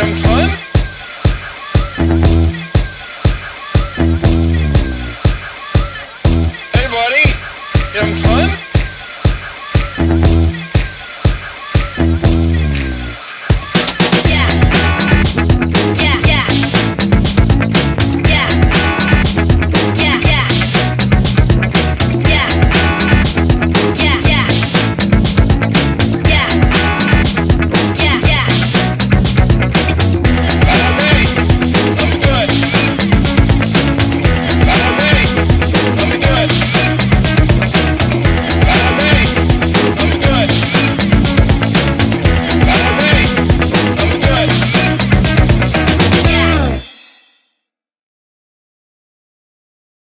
having fun? Hey, buddy. Fun?